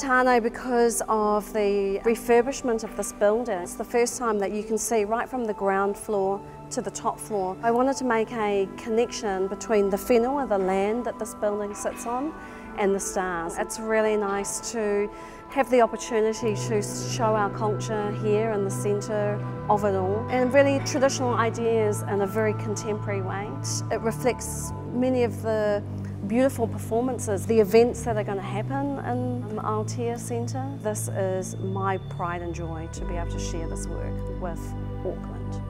today because of the refurbishment of this building. It's the first time that you can see right from the ground floor to the top floor. I wanted to make a connection between the whenua, the land that this building sits on, and the stars. It's really nice to have the opportunity to show our culture here in the centre of it all and really traditional ideas in a very contemporary way. It reflects many of the beautiful performances, the events that are going to happen in um, Aotea Centre. This is my pride and joy to be able to share this work with Auckland.